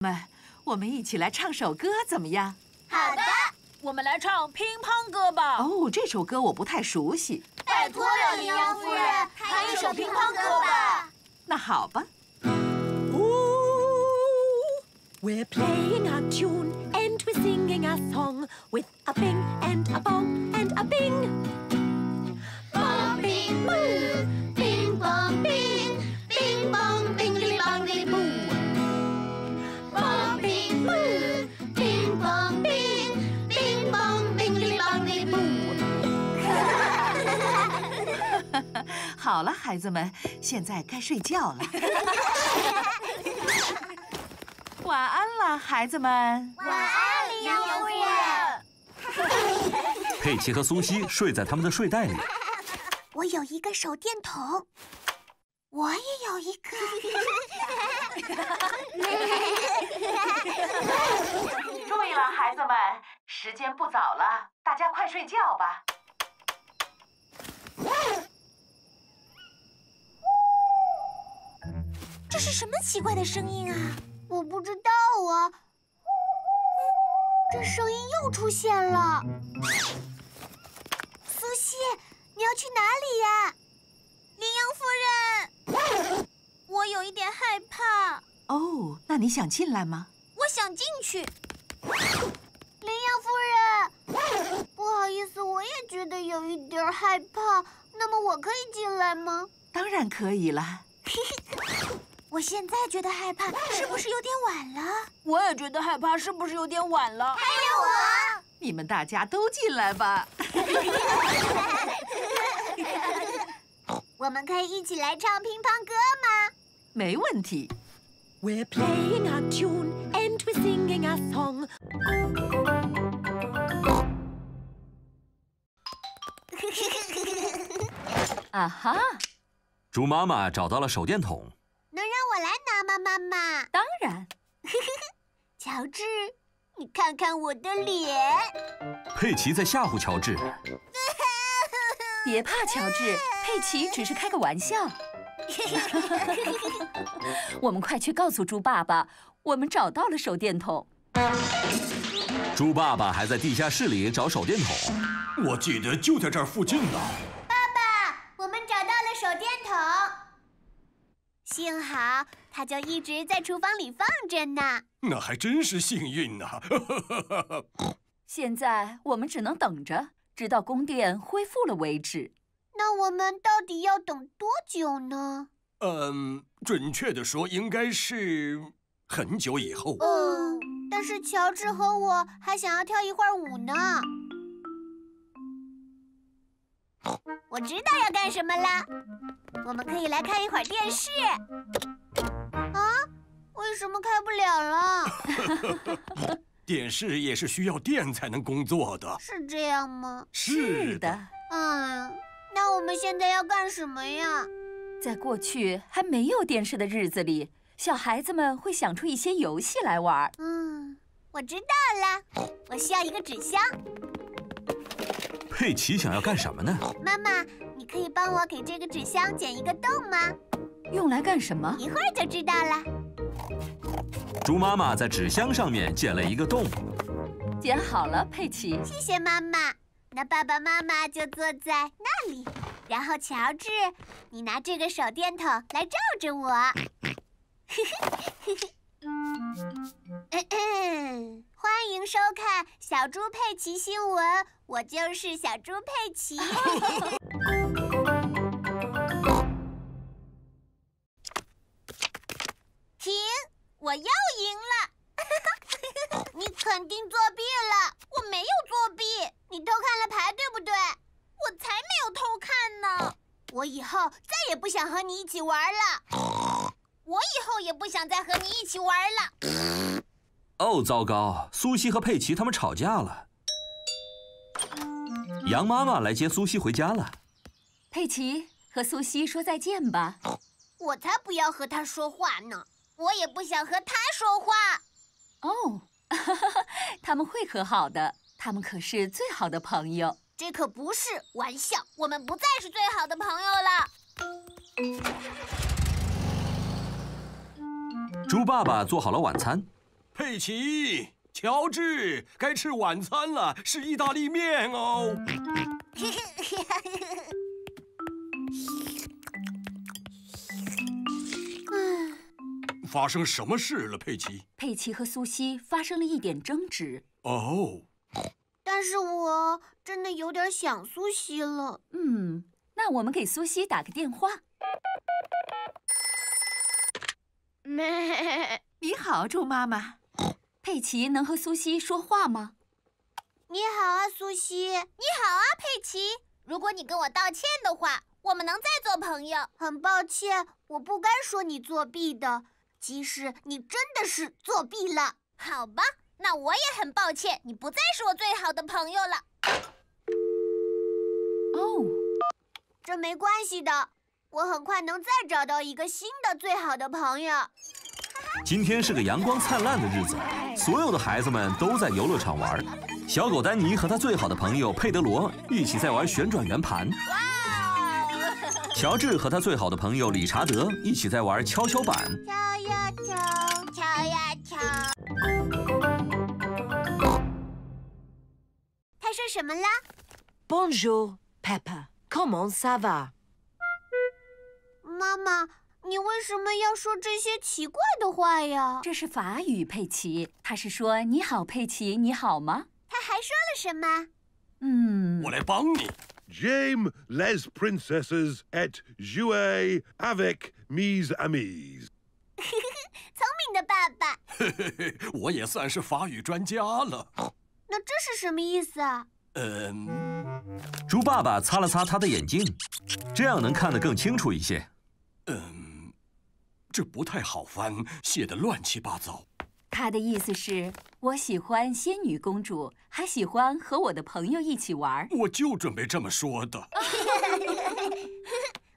们，我们一起来唱首歌怎么样？好的，我们来唱乒乓歌吧。哦，这首歌我不太熟悉。拜托了，羚羊夫人，弹一首乒乓歌吧。那好吧。We're playing our tune and we're singing our song with a bing and a bong and a bing. Bong bing 好了，孩子们，现在该睡觉了。晚安了，孩子们。晚安，羚羊夫人。佩奇和苏西睡在他们的睡袋里。我有一个手电筒，我也有一个。注意了，孩子们，时间不早了，大家快睡觉吧。这是什么奇怪的声音啊？我不知道啊。这声音又出现了。苏西，你要去哪里呀？羚羊夫人，我有一点害怕，哦，那你想进来吗？我想进去。羚羊夫人，不好意思，我也觉得有一点害怕。那么我可以进来吗？当然可以了。我现在觉得害怕，是不是有点晚了？我也觉得害怕，是不是有点晚了？还有我。你们大家都进来吧。我们可以一起来唱乒乓歌吗？没问题。We're playing our tune and we're singing our song. 啊哈，猪妈妈找到了手电筒。妈妈？当然。乔治，你看看我的脸。佩奇在吓唬乔治。别怕，乔治，佩奇只是开个玩笑。我们快去告诉猪爸爸，我们找到了手电筒。猪爸爸还在地下室里找手电筒。我记得就在这儿附近呢。爸爸，我们找到了手电筒。幸好，它就一直在厨房里放着呢。那还真是幸运呐！现在我们只能等着，直到宫殿恢复了为止。那我们到底要等多久呢？嗯，准确的说，应该是很久以后。嗯，但是乔治和我还想要跳一会儿舞呢。我知道要干什么了，我们可以来看一会儿电视。啊？为什么开不了了？电视也是需要电才能工作的。是这样吗？是的，嗯，那我们现在要干什么呀？在过去还没有电视的日子里，小孩子们会想出一些游戏来玩。嗯，我知道了，我需要一个纸箱。佩奇想要干什么呢？妈妈，你可以帮我给这个纸箱剪一个洞吗？用来干什么？一会儿就知道了。猪妈妈在纸箱上面剪了一个洞。剪好了，佩奇。谢谢妈妈。那爸爸妈妈就坐在那里，然后乔治，你拿这个手电筒来照着我。欢迎收看小猪佩奇新闻，我就是小猪佩奇。停！我又赢了。你肯定作弊了。我没有作弊，你偷看了牌，对不对？我才没有偷看呢。我以后再也不想和你一起玩了。我以后也不想再和你一起玩了。哦，糟糕！苏西和佩奇他们吵架了。羊妈妈来接苏西回家了。佩奇和苏西说再见吧。我才不要和他说话呢。我也不想和他说话。哦，他们会和好的，他们可是最好的朋友。这可不是玩笑，我们不再是最好的朋友了。猪爸爸做好了晚餐。佩奇、乔治，该吃晚餐了，是意大利面哦。发生什么事了，佩奇？佩奇和苏西发生了一点争执。哦，但是我真的有点想苏西了。嗯，那我们给苏西打个电话。咩？你好，猪妈妈。佩奇能和苏西说话吗？你好啊，苏西。你好啊，佩奇。如果你跟我道歉的话，我们能再做朋友。很抱歉，我不该说你作弊的。即使你真的是作弊了，好吧，那我也很抱歉，你不再是我最好的朋友了。哦，这没关系的，我很快能再找到一个新的最好的朋友。今天是个阳光灿烂的日子，所有的孩子们都在游乐场玩。小狗丹尼和他最好的朋友佩德罗一起在玩旋转圆盘。乔治和他最好的朋友理查德一起在玩跷跷板。敲呀敲，他说什么了？Bonjour, Peppa. Comment ça va? 妈妈，你为什么要说这些奇怪的话呀？这是法语，佩奇。他是说你好，佩奇，你好吗？他还说了什么？嗯，我来帮你。J'aime les princesses et jouer avec mes amis. 聪明的爸爸，我也算是法语专家了。那这是什么意思啊？嗯，猪爸爸擦了擦他的眼镜，这样能看得更清楚一些。嗯，这不太好翻，写的乱七八糟。他的意思是，我喜欢仙女公主，还喜欢和我的朋友一起玩。我就准备这么说的。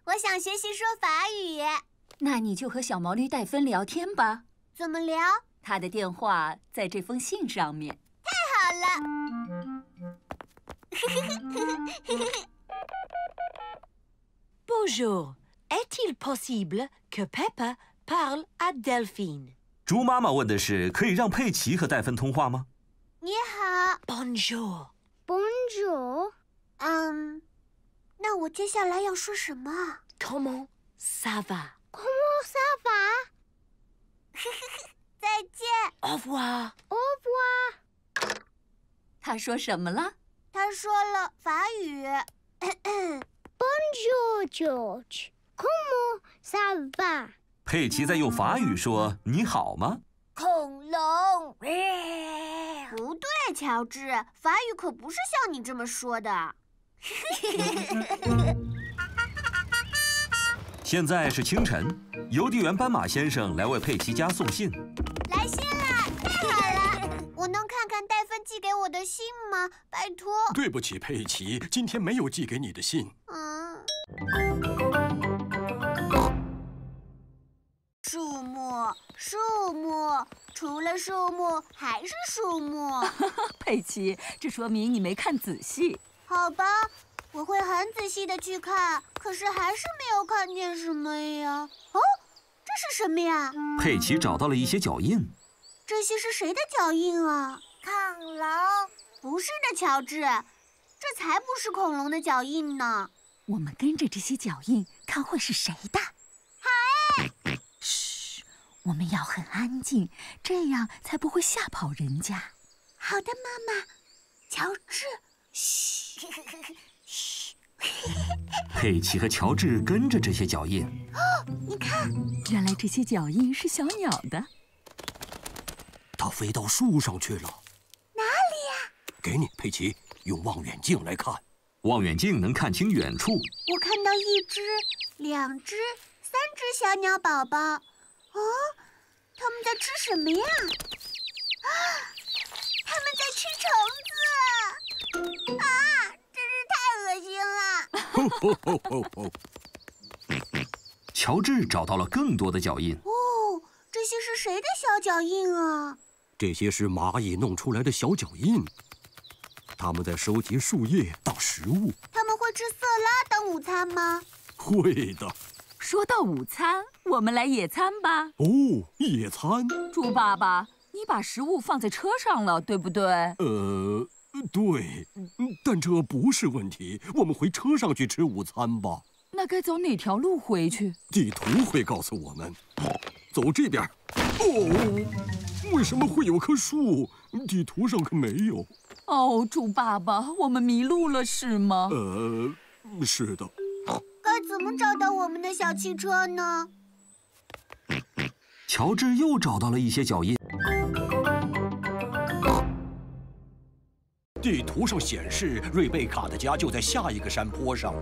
我想学习说法语。那你就和小毛驴戴芬聊天吧。怎么聊？他的电话在这封信上面。太好了。Bonjour. Est-il possible que Peppa parle à Delphine? 猪妈妈问的是：可以让佩奇和戴芬通话吗？你好 Bonjour.，Bonjour。嗯，那我接下来要说什么 Comment ça va?？Comment ça va？再见 Au revoir.，Au revoir。他说什么了？他说了法语。Bonjour, Comment ça va？佩奇在用法语说：“你好吗恐龙。不对，乔治，法语可不是像你这么说的。”现在是清晨，邮递员斑马先生来为佩奇家送信。来信了！太好了，我能看看戴芬寄给我的信吗？拜托。对不起，佩奇，今天没有寄给你的信。嗯。树木，树木，除了树木还是树木。佩奇，这说明你没看仔细。好吧，我会很仔细的去看，可是还是没有看见什么呀。哦，这是什么呀？佩奇找到了一些脚印。这些是谁的脚印啊？恐龙，不是的，乔治，这才不是恐龙的脚印呢。我们跟着这些脚印，看会是谁的。好，嘘，我们要很安静，这样才不会吓跑人家。好的，妈妈。乔治，嘘，嘘。佩奇和乔治跟着这些脚印，哦你看，原来这些脚印是小鸟的。它飞到树上去了。哪里呀？给你，佩奇，用望远镜来看。望远镜能看清远处。我看到一只、两只、三只小鸟宝宝。哦，它们在吃什么呀？啊，他们在吃虫子！啊，真是太恶心了。吼吼吼吼吼！乔治找到了更多的脚印。哦，这些是谁的小脚印啊？这些是蚂蚁弄出来的小脚印，它们在收集树叶当食物。他们会吃色拉当午餐吗？会的。说到午餐，我们来野餐吧。哦，野餐？猪爸爸，你把食物放在车上了，对不对？呃，对，但这不是问题。我们回车上去吃午餐吧。那该走哪条路回去？地图会告诉我们。走这边。哦，为什么会有棵树？地图上可没有。哦，猪爸爸，我们迷路了是吗？呃，是的。该怎么找到我们的小汽车呢？乔治又找到了一些脚印。地图上显示，瑞贝卡的家就在下一个山坡上。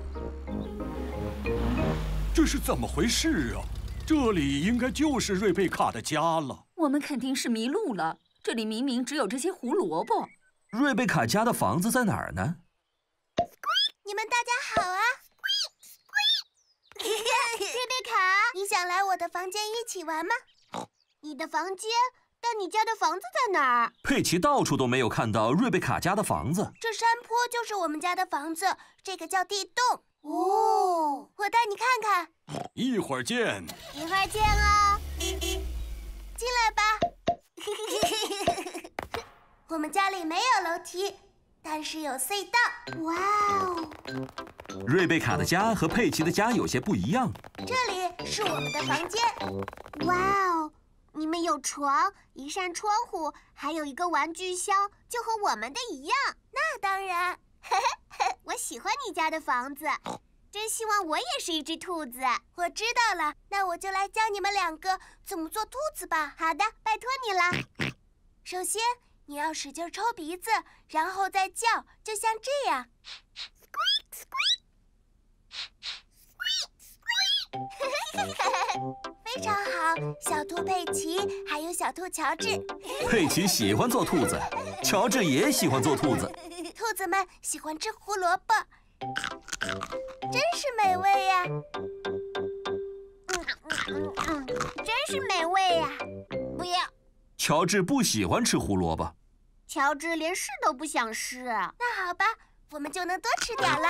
这是怎么回事啊？这里应该就是瑞贝卡的家了。我们肯定是迷路了。这里明明只有这些胡萝卜。瑞贝卡家的房子在哪儿呢？你们大家好啊！瑞贝卡，你想来我的房间一起玩吗？你的房间？但你家的房子在哪儿？佩奇到处都没有看到瑞贝卡家的房子。这山坡就是我们家的房子，这个叫地洞。哦，我带你看看。一会儿见。一会儿见哦。进来吧。我们家里没有楼梯，但是有隧道。哇哦！瑞贝卡的家和佩奇的家有些不一样。这里是我们的房间。哇哦！你们有床、一扇窗户，还有一个玩具箱，就和我们的一样。那当然。我喜欢你家的房子，真希望我也是一只兔子。我知道了，那我就来教你们两个怎么做兔子吧。好的，拜托你了。首先，你要使劲抽鼻子，然后再叫，就像这样。非常好，小兔佩奇，还有小兔乔治。佩奇喜欢做兔子，乔治也喜欢做兔子。兔子们喜欢吃胡萝卜，真是美味呀！真是美味呀！不要。乔治不喜欢吃胡萝卜。乔治连试都不想试。那好吧，我们就能多吃点了。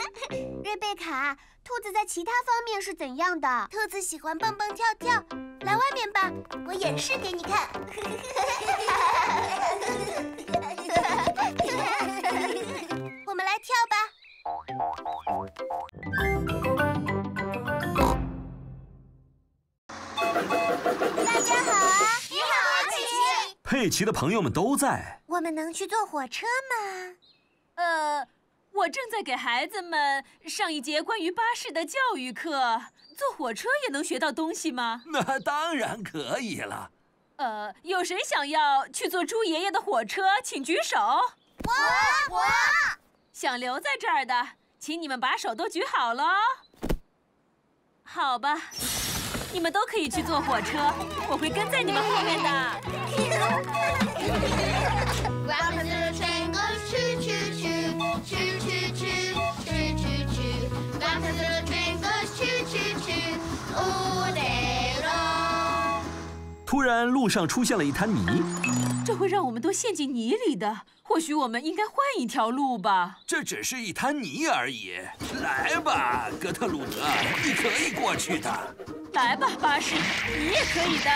瑞贝卡，兔子在其他方面是怎样的？兔子喜欢蹦蹦跳跳。来外面吧，我演示给你看。我们来跳吧。佩奇的朋友们都在。我们能去坐火车吗？呃，我正在给孩子们上一节关于巴士的教育课。坐火车也能学到东西吗？那当然可以了。呃，有谁想要去坐猪爷爷的火车？请举手。我我。想留在这儿的，请你们把手都举好了。好吧，你们都可以去坐火车，我会跟在你们后面的。突然，路上出现了一滩泥，这会让我们都陷进泥里的。或许我们应该换一条路吧。这只是一滩泥而已。来吧，格特鲁德，你可以过去的。来吧，巴士，你也可以的。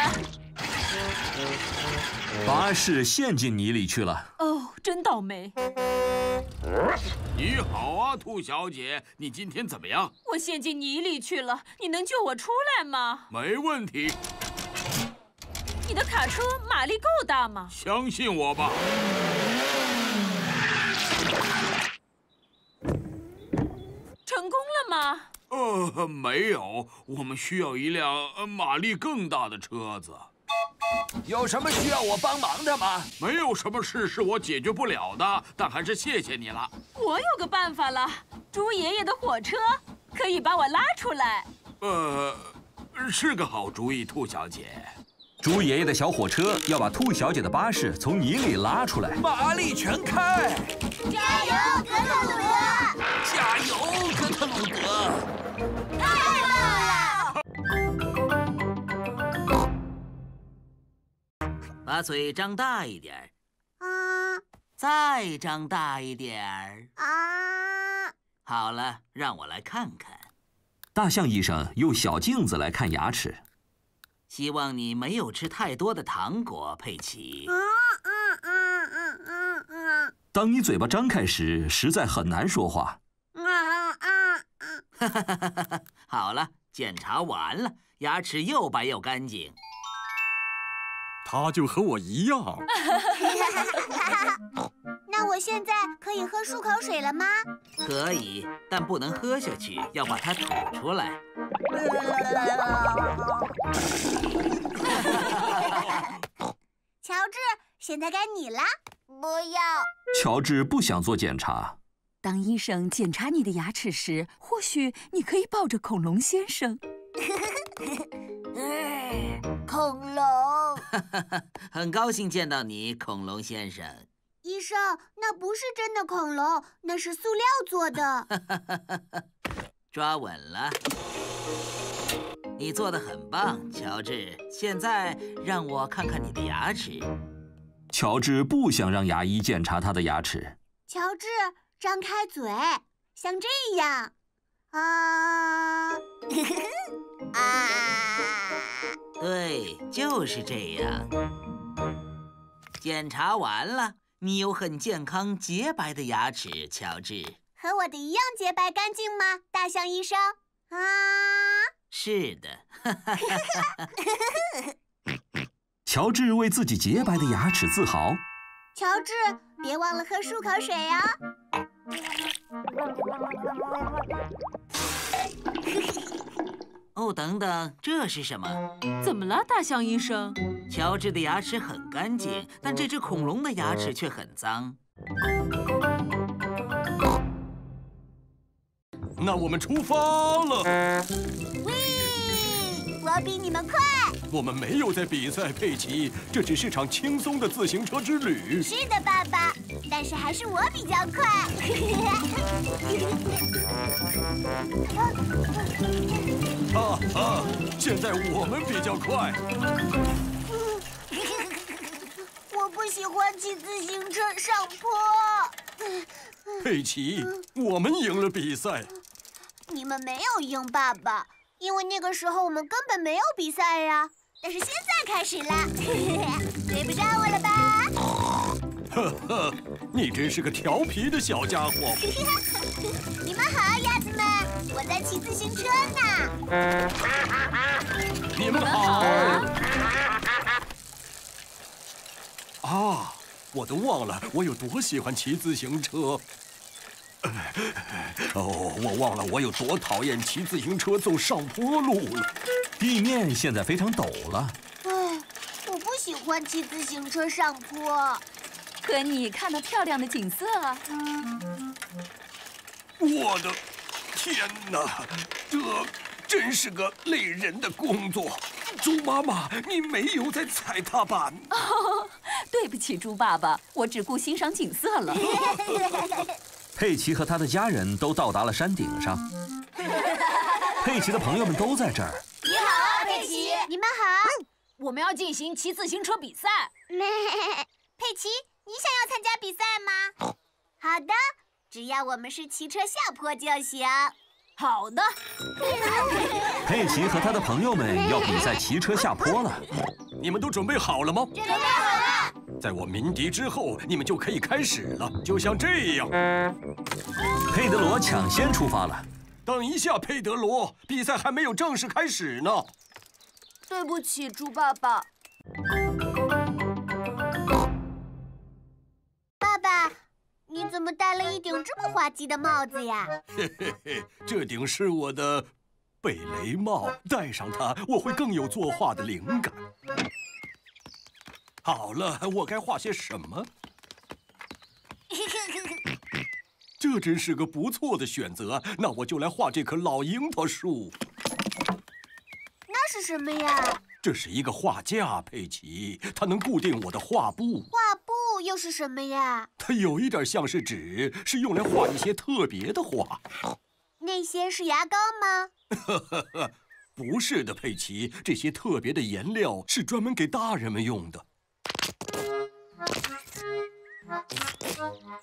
巴士陷进泥里去了。哦，真倒霉。你好啊，兔小姐，你今天怎么样？我陷进泥里去了，你能救我出来吗？没问题。你的卡车马力够大吗？相信我吧。成功了吗？呃，没有，我们需要一辆马力更大的车子。有什么需要我帮忙的吗？没有什么事是我解决不了的，但还是谢谢你了。我有个办法了，猪爷爷的火车可以把我拉出来。呃，是个好主意，兔小姐。猪爷爷的小火车要把兔小姐的巴士从泥里拉出来，马力全开！加油，格特鲁德！加油，格特鲁德！太棒了！把嘴张大一点啊！再张大一点啊！好了，让我来看看。大象医生用小镜子来看牙齿。希望你没有吃太多的糖果，佩奇。嗯嗯嗯嗯嗯嗯。当你嘴巴张开时，实在很难说话。嗯嗯嗯嗯。哈哈哈哈哈！好了，检查完了，牙齿又白又干净。他就和我一样。那我现在可以喝漱口水了吗？可以，但不能喝下去，要把它吐出来。乔治，现在该你了。不要。乔治不想做检查。当医生检查你的牙齿时，或许你可以抱着恐龙先生。恐龙。很高兴见到你，恐龙先生。医生，那不是真的恐龙，那是塑料做的。抓稳了，你做的很棒，乔治。现在让我看看你的牙齿。乔治不想让牙医检查他的牙齿。乔治，张开嘴，像这样。啊，啊，对，就是这样。检查完了，你有很健康、洁白的牙齿，乔治。和我的一样洁白干净吗，大象医生？啊，是的。乔治为自己洁白的牙齿自豪。乔治，别忘了喝漱口水哦。哦，等等，这是什么？怎么了，大象医生？乔治的牙齿很干净，但这只恐龙的牙齿却很脏。那我们出发了。喂，我比你们快。我们没有在比赛，佩奇，这只是场轻松的自行车之旅。是的，爸爸，但是还是我比较快。啊啊！现在我们比较快。我不喜欢骑自行车上坡。佩奇，我们赢了比赛。你们没有赢，爸爸，因为那个时候我们根本没有比赛呀。但是现在开始了，追不上我了吧？呵呵，你真是个调皮的小家伙。你们好，鸭子们，我在骑自行车呢。你们好。啊，我都忘了我有多喜欢骑自行车。哦，我忘了我有多讨厌骑自行车走上坡路了。地面现在非常陡了。唉，我不喜欢骑自行车上坡。可你看到漂亮的景色。我的天哪，这真是个累人的工作。猪妈妈，你没有在踩踏板。哦，对不起，猪爸爸，我只顾欣赏景色了。佩奇和他的家人都到达了山顶上。佩奇的朋友们都在这儿。你好啊，佩奇。你们好。我们要进行骑自行车比赛。佩奇，你想要参加比赛吗？好的，只要我们是骑车下坡就行。好的。佩奇和他的朋友们要比赛骑车下坡了。你们都准备好了吗？准备好了。在我鸣笛之后，你们就可以开始了，就像这样。佩德罗抢先出发了。等一下，佩德罗，比赛还没有正式开始呢。对不起，猪爸爸。爸你怎么戴了一顶这么滑稽的帽子呀？嘿嘿嘿，这顶是我的贝雷帽，戴上它，我会更有作画的灵感。好了，我该画些什么？这真是个不错的选择。那我就来画这棵老樱桃树。那是什么呀？这是一个画架，佩奇，它能固定我的画布。画布又是什么呀？它有一点像是纸，是用来画一些特别的画。那些是牙膏吗？呵呵呵，不是的，佩奇，这些特别的颜料是专门给大人们用的。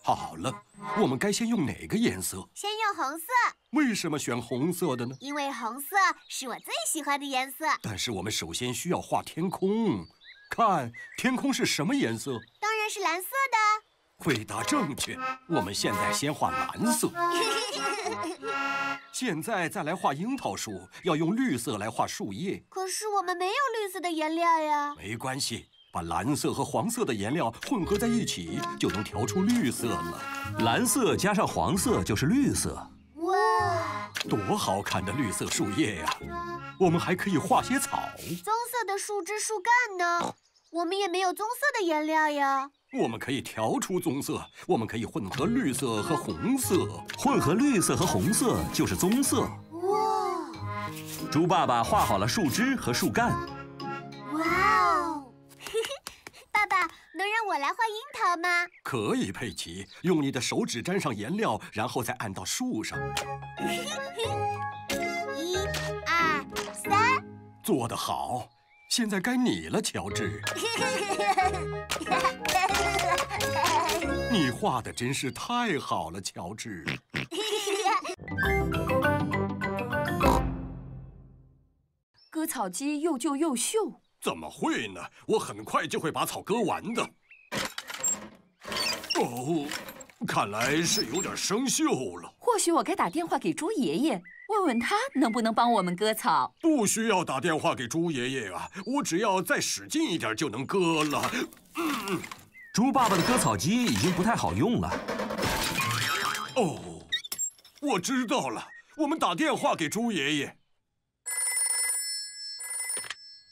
好了，我们该先用哪个颜色？先用红色，为什么选红色的呢？因为红色是我最喜欢的颜色。但是我们首先需要画天空，看天空是什么颜色？当然是蓝色的。回答正确。我们现在先画蓝色，现在再来画樱桃树，要用绿色来画树叶。可是我们没有绿色的颜料呀。没关系，把蓝色和黄色的颜料混合在一起，就能调出绿色了。蓝色加上黄色就是绿色。哇，多好看的绿色树叶呀！我们还可以画些草。棕色的树枝、树干呢？我们也没有棕色的颜料呀。我们可以调出棕色，我们可以混合绿色和红色，混合绿色和红色就是棕色。哇！猪爸爸画好了树枝和树干。哇哦！能让我来画樱桃吗？可以，佩奇，用你的手指沾上颜料，然后再按到树上。一、二、三，做得好！现在该你了，乔治。你画的真是太好了，乔治。割草机又旧又锈。怎么会呢？我很快就会把草割完的。哦，看来是有点生锈了。或许我该打电话给猪爷爷，问问他能不能帮我们割草。不需要打电话给猪爷爷啊，我只要再使劲一点就能割了。嗯，猪爸爸的割草机已经不太好用了。哦，我知道了，我们打电话给猪爷爷。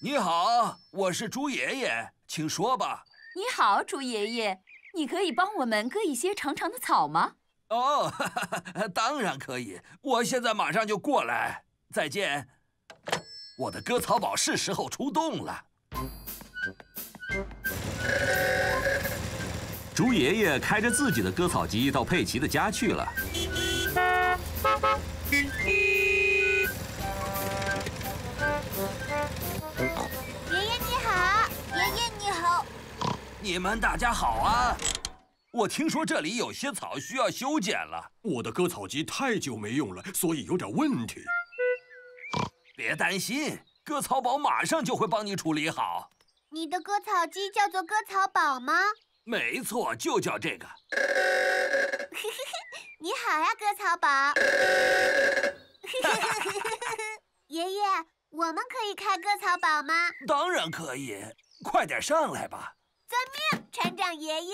你好，我是猪爷爷，请说吧。你好，猪爷爷，你可以帮我们割一些长长的草吗？哦，哈哈当然可以，我现在马上就过来。再见。我的割草宝是时候出动了。猪爷爷开着自己的割草机到佩奇的家去了。你们大家好啊！我听说这里有些草需要修剪了。我的割草机太久没用了，所以有点问题。别担心，割草宝马上就会帮你处理好。你的割草机叫做割草宝吗？没错，就叫这个。你好呀，割草宝。爷爷，我们可以开割草宝吗？当然可以，快点上来吧。遵命，船长爷爷。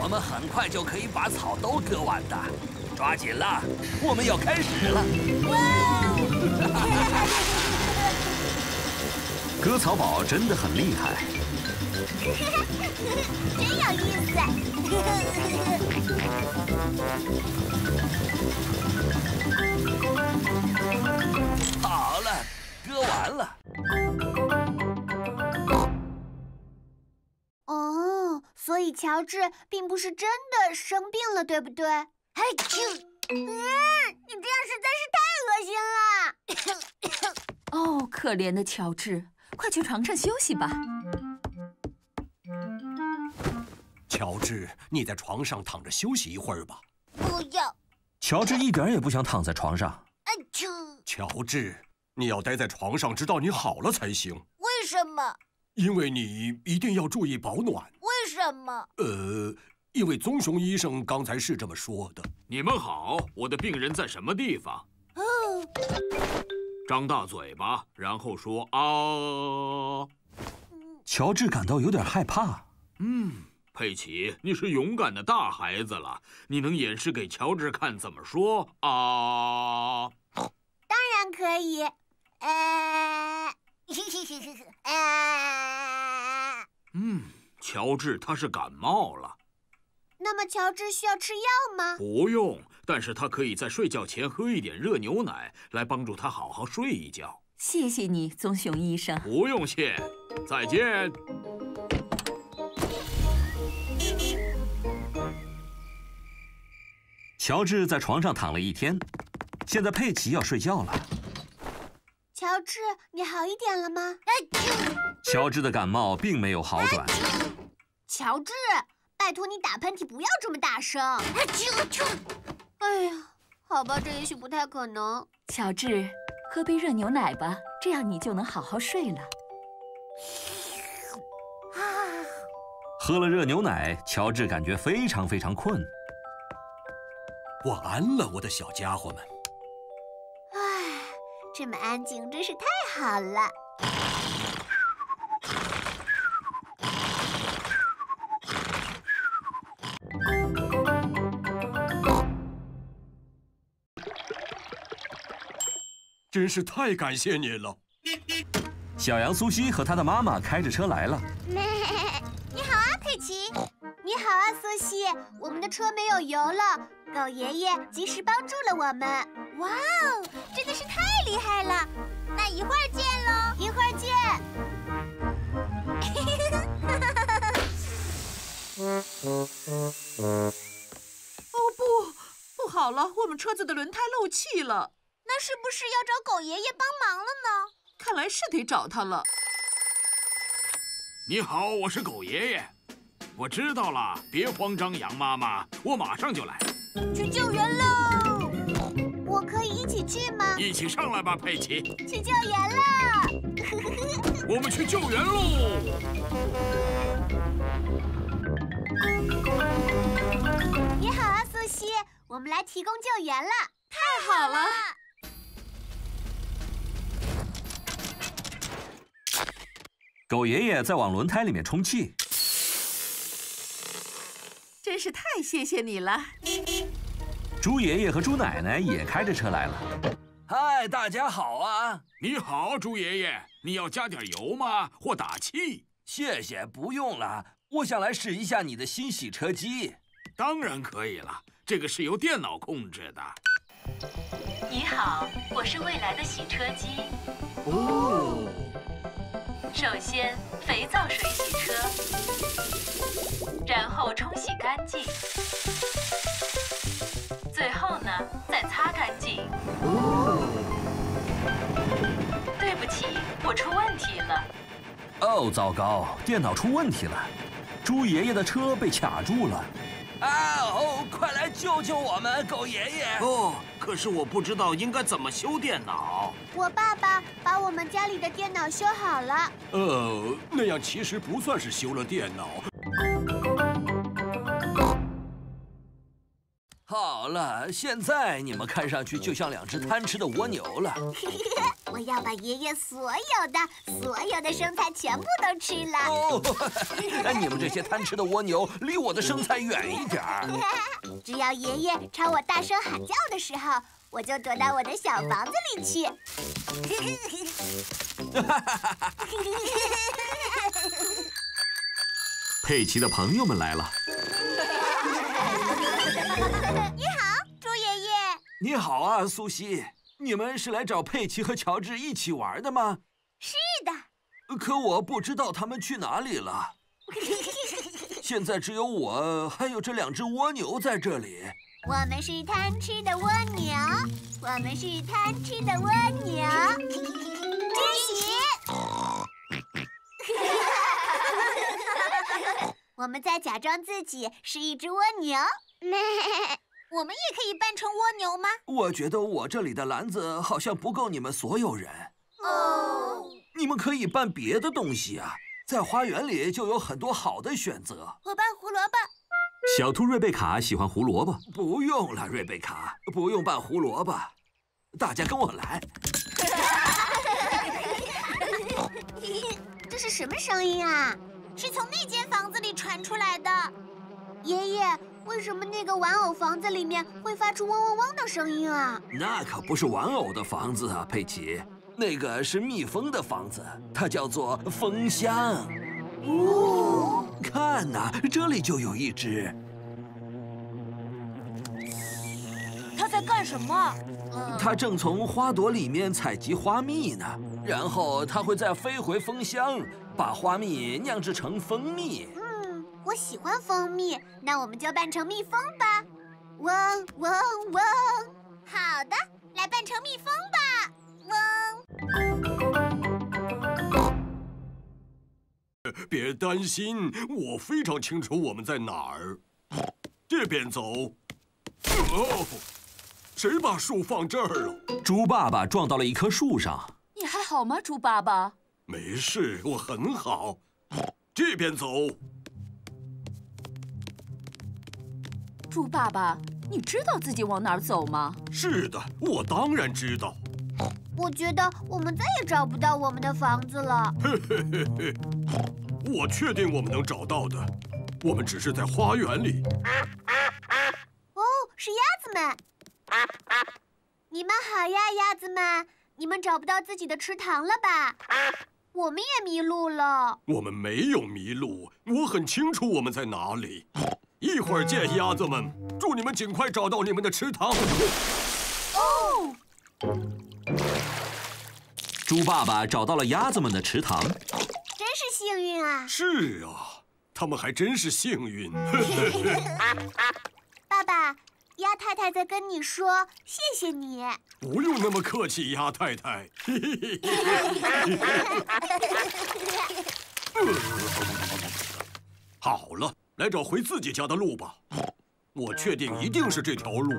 我们很快就可以把草都割完的，抓紧了，我们要开始了。哇割草宝真的很厉害，真有意思。好了，割完了。所以乔治并不是真的生病了，对不对？哎啾！嗯，你这样实在是太恶心了。哦，可怜的乔治，快去床上休息吧。乔治，你在床上躺着休息一会儿吧。不要。乔治一点也不想躺在床上。哎啾！乔治，你要待在床上，直到你好了才行。为什么？因为你一定要注意保暖。为什么？呃，因为棕熊医生刚才是这么说的。你们好，我的病人在什么地方？哦。张大嘴巴，然后说啊。乔治感到有点害怕。嗯，佩奇，你是勇敢的大孩子了，你能演示给乔治看怎么说啊？当然可以。呃。嗯，乔治他是感冒了。那么乔治需要吃药吗？不用，但是他可以在睡觉前喝一点热牛奶，来帮助他好好睡一觉。谢谢你，棕熊医生。不用谢，再见。乔治在床上躺了一天，现在佩奇要睡觉了。乔治，你好一点了吗？乔治的感冒并没有好转。乔治，拜托你打喷嚏不要这么大声。哎呀，好吧，这也许不太可能。乔治，喝杯热牛奶吧，这样你就能好好睡了。喝了热牛奶，乔治感觉非常非常困。晚安了，我的小家伙们。唉，这么安静真是太好了。真是太感谢你了。小羊苏西和他的妈妈开着车来了。你好啊，佩奇。你好啊，苏西。我们的车没有油了，狗爷爷及时帮助了我们。哇哦，真的是太厉害了！那一会儿见喽，一会儿见。哦不，不好了，我们车子的轮胎漏气了。那是不是要找狗爷爷帮忙了呢？看来是得找他了。你好，我是狗爷爷。我知道了，别慌张，羊妈妈，我马上就来。去救援喽！我可以一起去吗？一起上来吧，佩奇。去救援了！我们去救援喽！你好啊，苏西，我们来提供救援了。太好了！狗爷爷在往轮胎里面充气。真是太谢谢你了。猪爷爷和猪奶奶也开着车来了。嗨，大家好啊！你好，猪爷爷，你要加点油吗？或打气？谢谢，不用了。我想来试一下你的新洗车机。当然可以了，这个是由电脑控制的。你好，我是未来的洗车机。哦。首先，肥皂水洗车，然后冲洗干净，最后呢，再擦干净。对不起，我出问题了。哦，糟糕，电脑出问题了，猪爷爷的车被卡住了。啊哦，快来救救我们，狗爷爷！哦，可是我不知道应该怎么修电脑。我爸爸把我们家里的电脑修好了。呃，那样其实不算是修了电脑。好了，现在你们看上去就像两只贪吃的蜗牛了。我要把爷爷所有的、所有的生菜全部都吃了。哦，你们这些贪吃的蜗牛，离我的生菜远一点儿。只要爷爷朝我大声喊叫的时候，我就躲到我的小房子里去。佩奇的朋友们来了。你好啊，苏西。你们是来找佩奇和乔治一起玩的吗？是的。可我不知道他们去哪里了。现在只有我还有这两只蜗牛在这里。我们是贪吃的蜗牛，我们是贪吃的蜗牛。惊喜！我们在假装自己是一只蜗牛。我们也可以扮成蜗牛吗？我觉得我这里的篮子好像不够你们所有人。哦，你们可以扮别的东西啊，在花园里就有很多好的选择。我扮胡萝卜。小兔瑞贝卡喜欢胡萝卜。不用了，瑞贝卡，不用扮胡萝卜。大家跟我来。这是什么声音啊？是从那间房子里传出来的。爷爷，为什么那个玩偶房子里面会发出嗡嗡嗡的声音啊？那可不是玩偶的房子啊，佩奇，那个是蜜蜂的房子，它叫做蜂箱。哦，看呐，这里就有一只。它在干什么？它正从花朵里面采集花蜜呢，然后它会再飞回蜂箱，把花蜜酿制成蜂蜜。我喜欢蜂蜜，那我们就扮成蜜蜂吧。嗡嗡嗡，好的，来扮成蜜蜂吧。嗡。别担心，我非常清楚我们在哪儿。这边走。哦，谁把树放这儿了？猪爸爸撞到了一棵树上。你还好吗，猪爸爸？没事，我很好。这边走。猪爸爸，你知道自己往哪儿走吗？是的，我当然知道。我觉得我们再也找不到我们的房子了。嘿嘿嘿嘿，我确定我们能找到的。我们只是在花园里。哦，是鸭子们。你们好呀，鸭子们。你们找不到自己的池塘了吧？我们也迷路了。我们没有迷路，我很清楚我们在哪里。一会儿见，鸭子们。祝你们尽快找到你们的池塘。哦。猪爸爸找到了鸭子们的池塘，真是幸运啊！是啊，他们还真是幸运。爸爸，鸭太太在跟你说谢谢你。不用那么客气，鸭太太。好了，来找回自己家的路吧。我确定一定是这条路。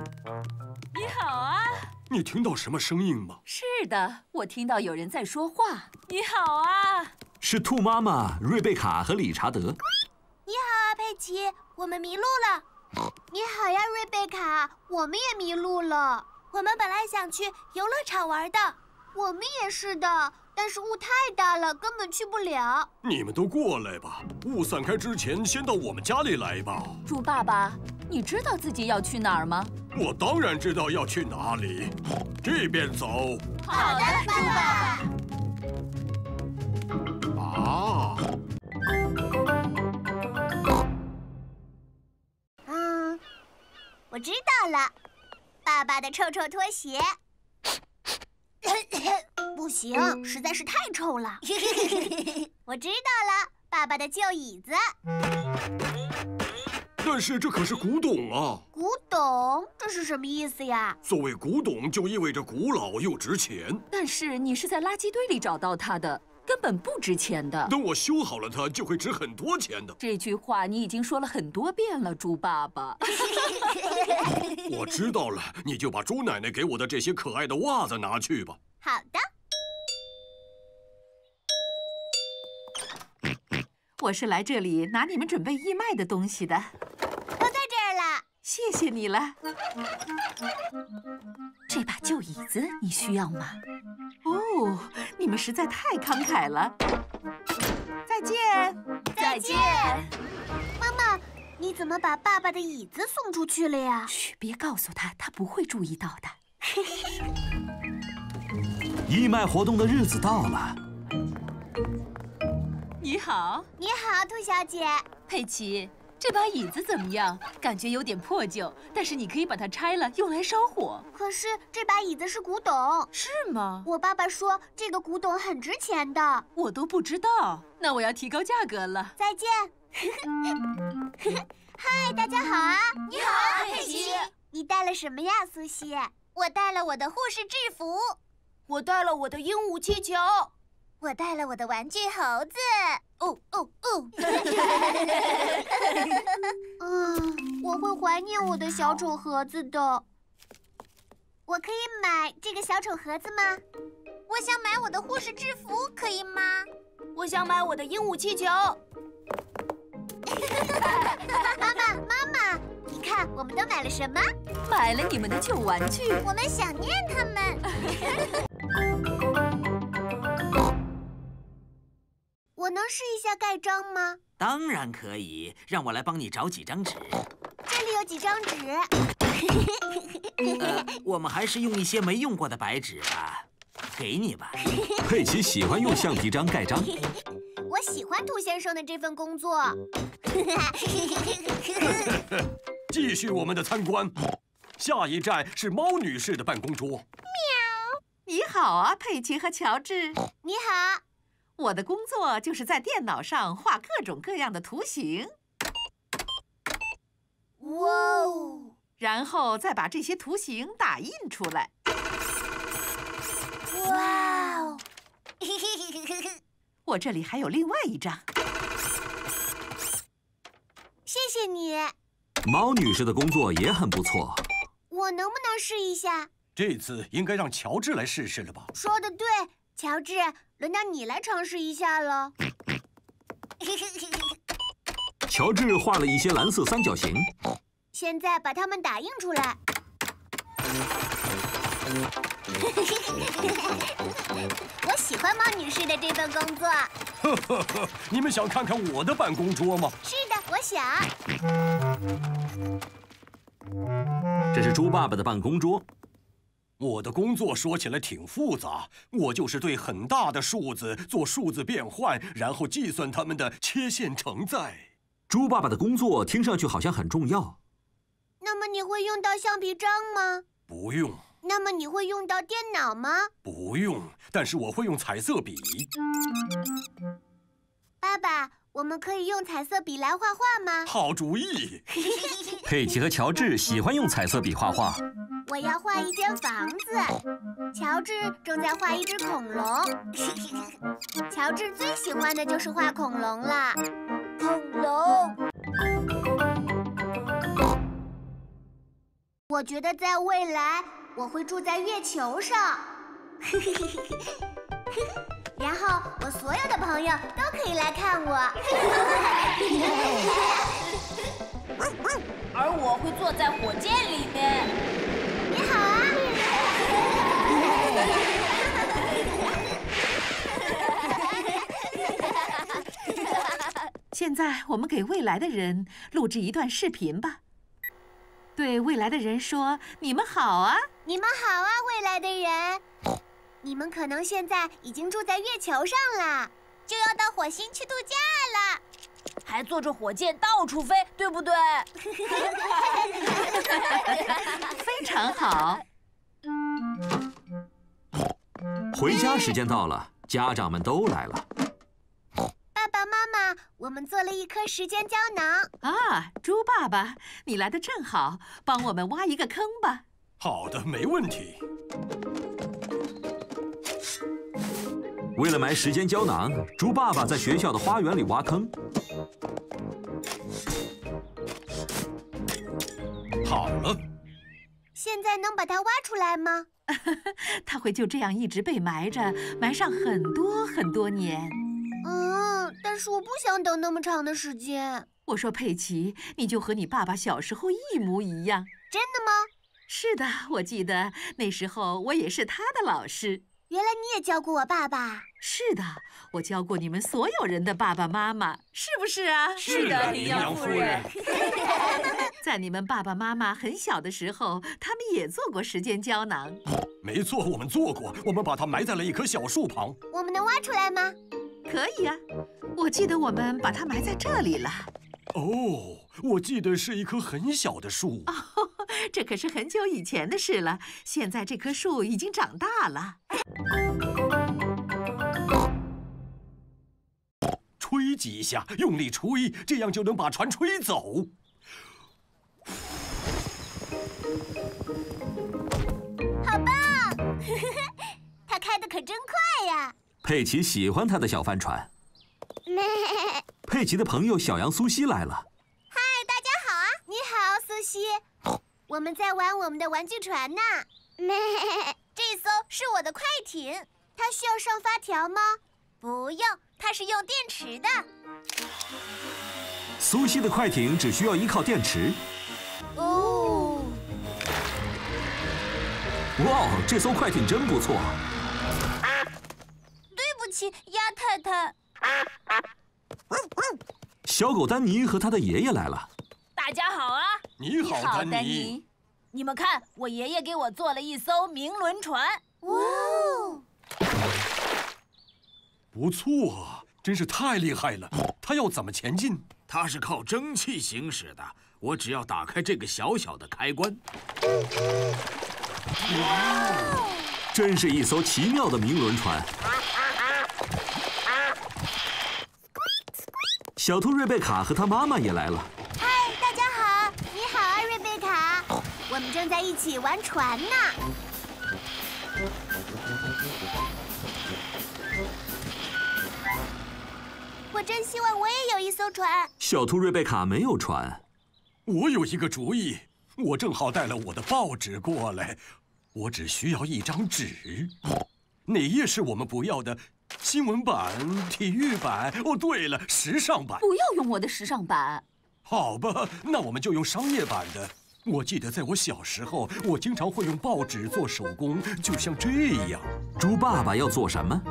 你好啊。你听到什么声音吗？是的，我听到有人在说话。你好啊，是兔妈妈、瑞贝卡和理查德。你好啊，佩奇，我们迷路了。你好呀，瑞贝卡，我们也迷路了。我们本来想去游乐场玩的，我们也是的，但是雾太大了，根本去不了。你们都过来吧，雾散开之前，先到我们家里来吧。猪爸爸，你知道自己要去哪儿吗？我当然知道要去哪里，这边走。好的，爸爸。啊。嗯，我知道了，爸爸的臭臭拖鞋。不行，实在是太臭了。我知道了，爸爸的旧椅子。但是这可是古董啊！古董，这是什么意思呀？所谓古董，就意味着古老又值钱。但是你是在垃圾堆里找到它的，根本不值钱的。等我修好了它，就会值很多钱的。这句话你已经说了很多遍了，猪爸爸。我知道了，你就把猪奶奶给我的这些可爱的袜子拿去吧。好的。我是来这里拿你们准备义卖的东西的，都在这儿了，谢谢你了。这把旧椅子你需要吗？哦，你们实在太慷慨了。再见，再见。妈妈，你怎么把爸爸的椅子送出去了呀？嘘，别告诉他，他不会注意到的。义卖活动的日子到了。你好，你好，兔小姐。佩奇，这把椅子怎么样？感觉有点破旧，但是你可以把它拆了，用来烧火。可是这把椅子是古董，是吗？我爸爸说这个古董很值钱的，我都不知道。那我要提高价格了。再见。嗨，大家好啊！你好，佩奇。你带了什么呀，苏西？我带了我的护士制服。我带了我的鹦鹉气球。我带了我的玩具猴子。哦哦哦！嗯，我会怀念我的小丑盒子的。我可以买这个小丑盒子吗？我想买我的护士制服，可以吗？我想买我的鹦鹉气球。妈妈，妈妈，你看，我们都买了什么？买了你们的旧玩具。我们想念他们。能试一下盖章吗？当然可以，让我来帮你找几张纸。这里有几张纸。呃，我们还是用一些没用过的白纸吧。给你吧。佩奇喜欢用橡皮章盖章。我喜欢兔先生的这份工作。继续我们的参观，下一站是猫女士的办公桌。喵。你好啊，佩奇和乔治。你好。我的工作就是在电脑上画各种各样的图形，哇哦！然后再把这些图形打印出来。哇哦！我这里还有另外一张，谢你。猫女士的工作也很不错。我能不能试一下？这次应该让乔治来试试了吧？说的对，乔治，轮到你来尝试一下了。乔治画了一些蓝色三角形，现在把它们打印出来。我喜欢猫女士的这份工作。呵呵呵，你们想看看我的办公桌吗？是的，我想。这是猪爸爸的办公桌。我的工作说起来挺复杂，我就是对很大的数字做数字变换，然后计算它们的切线承载。猪爸爸的工作听上去好像很重要。那么你会用到橡皮章吗？不用。那么你会用到电脑吗？不用，但是我会用彩色笔。爸爸，我们可以用彩色笔来画画吗？好主意。佩奇和乔治喜欢用彩色笔画画。我要画一间房子，乔治正在画一只恐龙。乔治最喜欢的就是画恐龙了。恐龙。我觉得在未来。我会住在月球上，然后我所有的朋友都可以来看我。而我会坐在火箭里面。现在我们给未来的人录制一段视频吧。对未来的人说：“你们好啊，你们好啊，未来的人，你们可能现在已经住在月球上了，就要到火星去度假了，还坐着火箭到处飞，对不对？” 非常好。回家时间到了，家长们都来了。爸爸妈妈，我们做了一颗时间胶囊啊！猪爸爸，你来的正好，帮我们挖一个坑吧。好的，没问题。为了埋时间胶囊，猪爸爸在学校的花园里挖坑。好了。现在能把它挖出来吗？它会就这样一直被埋着，埋上很多很多年。嗯，但是我不想等那么长的时间。我说佩奇，你就和你爸爸小时候一模一样。真的吗？是的，我记得那时候我也是他的老师。原来你也教过我爸爸。是的，我教过你们所有人的爸爸妈妈，是不是啊？是的，羚羊夫人。在你们爸爸妈妈很小的时候，他们也做过时间胶囊。没错，我们做过，我们把它埋在了一棵小树旁。我们能挖出来吗？可以啊，我记得我们把它埋在这里了。哦，我记得是一棵很小的树。哦，这可是很久以前的事了。现在这棵树已经长大了。吹几下，用力吹，这样就能把船吹走。好棒！它开的可真快呀。佩奇喜欢他的小帆船。佩奇的朋友小羊苏西来了。嗨，大家好啊！你好，苏西。我们在玩我们的玩具船呢。这艘是我的快艇，它需要上发条吗？不用，它是用电池的。苏西的快艇只需要依靠电池。哦。哇，这艘快艇真不错。对不起鸭太太，小狗丹尼和他的爷爷来了。大家好啊！你好，丹尼。你们看，我爷爷给我做了一艘明轮船。哇哦！不错啊，真是太厉害了。它要怎么前进？它是靠蒸汽行驶的。我只要打开这个小小的开关。哇！真是一艘奇妙的明轮船。小兔瑞贝卡和她妈妈也来了。嗨，大家好！你好啊，瑞贝卡。我们正在一起玩船呢。我真希望我也有一艘船。小兔瑞贝卡没有船。我有一个主意，我正好带了我的报纸过来，我只需要一张纸。哪页是我们不要的？新闻版、体育版，哦，对了，时尚版。不要用我的时尚版。好吧，那我们就用商业版的。我记得在我小时候，我经常会用报纸做手工，就像这样。猪爸爸要做什么？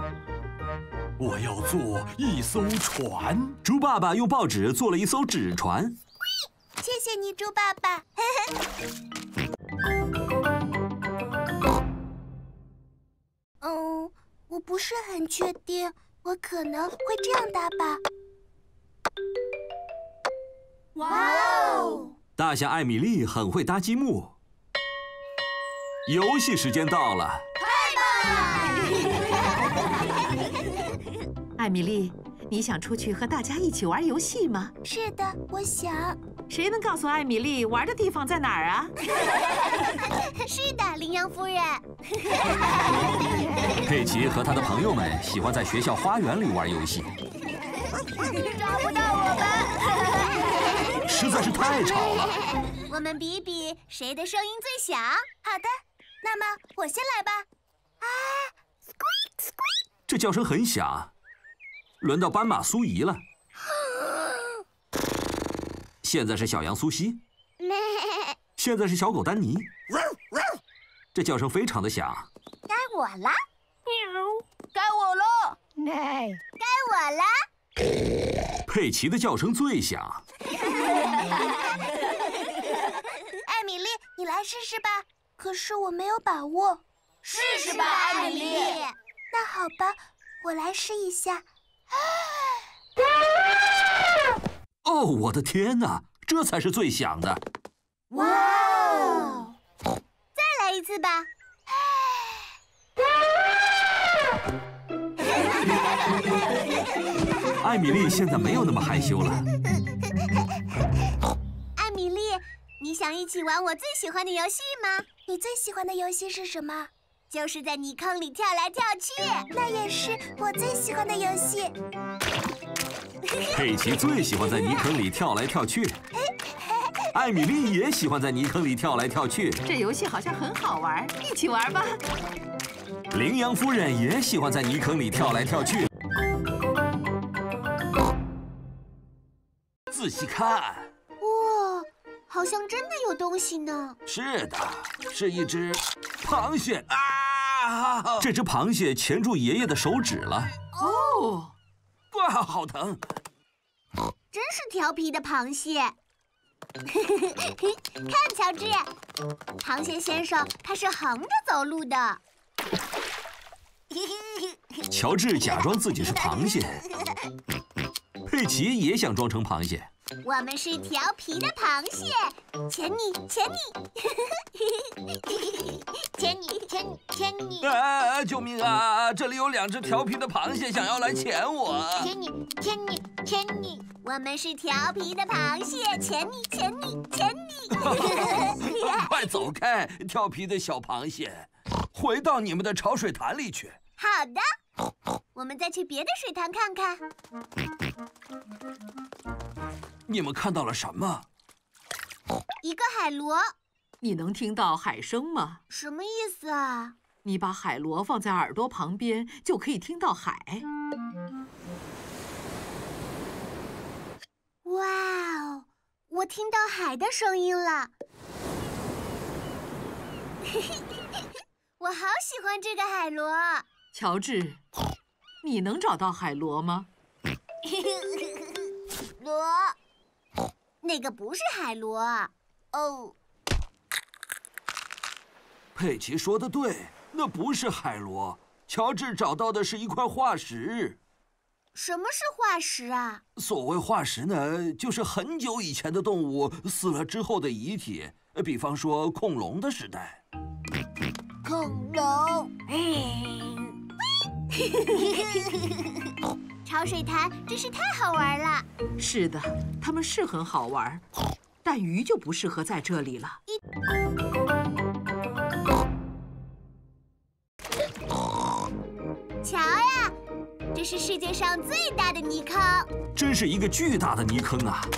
我要做一艘船。猪爸爸用报纸做了一艘纸船。谢谢你，猪爸爸。嗯，我不是很确定，我可能会这样搭吧。哇哦！大侠艾米丽很会搭积木。游戏时间到了。太棒了！艾米丽，你想出去和大家一起玩游戏吗？是的，我想。谁能告诉艾米丽玩的地方在哪儿啊？是的，羚羊夫人。佩奇和他的朋友们喜欢在学校花园里玩游戏。抓不到我们！实在是太吵了。我们比比谁的声音最响。好的，那么我先来吧。啊，squeak squeak！这叫声很响。轮到斑马苏怡了。现在是小羊苏西，现在是小狗丹尼，这叫声非常的响。该我了，喵！该我了，奶！该我了。佩奇的叫声最响。艾米丽，你来试试吧。可是我没有把握。试试吧，艾米丽。那好吧，我来试一下。哦，我的天哪，这才是最响的！哇哦！再来一次吧。艾米丽现在没有那么害羞了。艾米丽，你想一起玩我最喜欢的游戏吗？你最喜欢的游戏是什么？就是在泥坑里跳来跳去。那也是我最喜欢的游戏。佩奇最喜欢在泥坑里跳来跳去，艾米丽也喜欢在泥坑里跳来跳去。这游戏好像很好玩，一起玩吧。羚羊夫人也喜欢在泥坑里跳来跳去。仔细看，哇，好像真的有东西呢。是的，是一只螃蟹啊！这只螃蟹钳住爷爷的手指了。哦。哇，好疼！真是调皮的螃蟹。看，乔治，螃蟹先生他是横着走路的。乔治假装自己是螃蟹，佩奇也想装成螃蟹。我们是调皮的螃蟹，钳你，钳你，钳你，钳你，钳你！啊！救命啊！这里有两只调皮的螃蟹想要来钳我。钳你，钳你，钳你！我们是调皮的螃蟹，钳你，钳你，钳你！快走开，调皮的小螃蟹，回到你们的潮水潭里去。好的，我们再去别的水塘看看。你们看到了什么？一个海螺。你能听到海声吗？什么意思啊？你把海螺放在耳朵旁边，就可以听到海。哇哦，我听到海的声音了。我好喜欢这个海螺。乔治，你能找到海螺吗？螺。那个不是海螺，哦。佩奇说的对，那不是海螺。乔治找到的是一块化石。什么是化石啊？所谓化石呢，就是很久以前的动物死了之后的遗体，比方说恐龙的时代。恐龙。潮水潭真是太好玩了。是的，它们是很好玩，但鱼就不适合在这里了。瞧呀，这是世界上最大的泥坑。真是一个巨大的泥坑啊！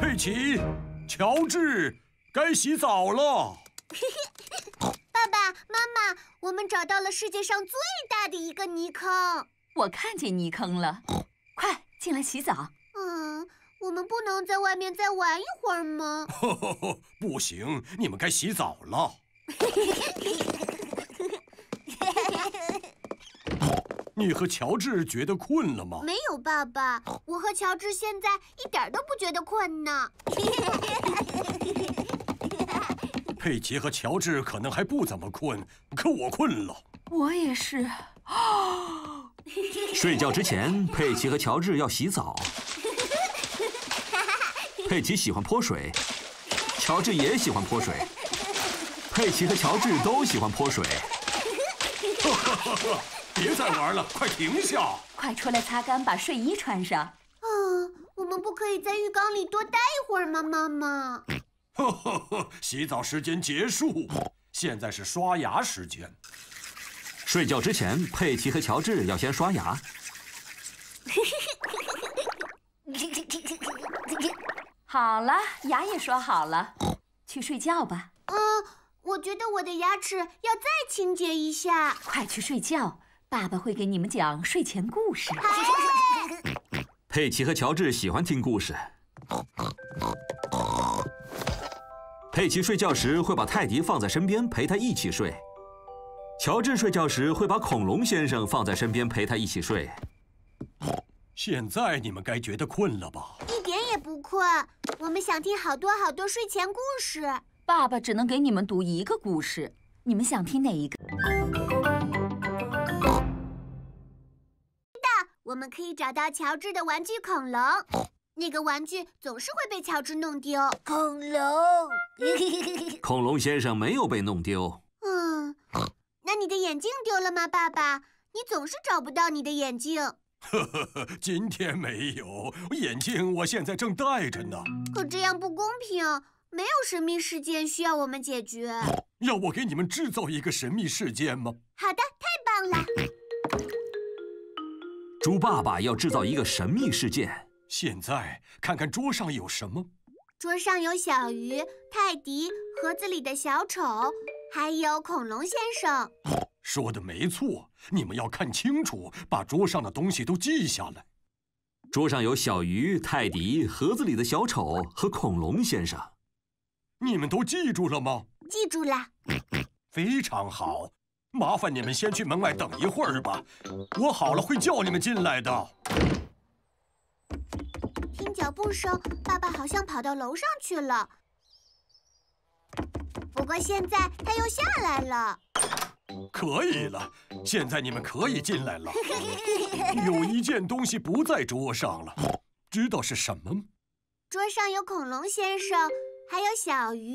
佩奇，乔治，该洗澡了。爸爸妈妈，我们找到了世界上最大的一个泥坑。我看见泥坑了，快进来洗澡。嗯，我们不能在外面再玩一会儿吗？不行，你们该洗澡了。你和乔治觉得困了吗？没有，爸爸，我和乔治现在一点都不觉得困呢。佩奇和乔治可能还不怎么困，可我困了。我也是。睡觉之前，佩奇和乔治要洗澡。佩奇喜欢泼水，乔治也喜欢泼水。佩奇和乔治都喜欢泼水。别再玩了，快停下！快出来擦干，把睡衣穿上。啊，我们不可以在浴缸里多待一会儿吗，妈妈？呵呵呵，洗澡时间结束，现在是刷牙时间。睡觉之前，佩奇和乔治要先刷牙。好了，牙也刷好了，去睡觉吧。嗯，我觉得我的牙齿要再清洁一下。快去睡觉。爸爸会给你们讲睡前故事。佩奇和乔治喜欢听故事。佩奇睡觉时会把泰迪放在身边陪他一起睡，乔治睡觉时会把恐龙先生放在身边陪他一起睡。现在你们该觉得困了吧？一点也不困，我们想听好多好多睡前故事。爸爸只能给你们读一个故事，你们想听哪一个？我们可以找到乔治的玩具恐龙，那个玩具总是会被乔治弄丢。恐龙，恐龙先生没有被弄丢。嗯，那你的眼镜丢了吗，爸爸？你总是找不到你的眼镜。呵呵呵，今天没有眼镜，我现在正戴着呢。可这样不公平，没有神秘事件需要我们解决。要我给你们制造一个神秘事件吗？好的，太棒了。猪爸爸要制造一个神秘事件。现在看看桌上有什么？桌上有小鱼、泰迪、盒子里的小丑，还有恐龙先生。说的没错，你们要看清楚，把桌上的东西都记下来。桌上有小鱼、泰迪、盒子里的小丑和恐龙先生。你们都记住了吗？记住了。非常好。麻烦你们先去门外等一会儿吧，我好了会叫你们进来的。听脚步声，爸爸好像跑到楼上去了。不过现在他又下来了。可以了，现在你们可以进来了。有一件东西不在桌上了，知道是什么吗？桌上有恐龙先生，还有小鱼。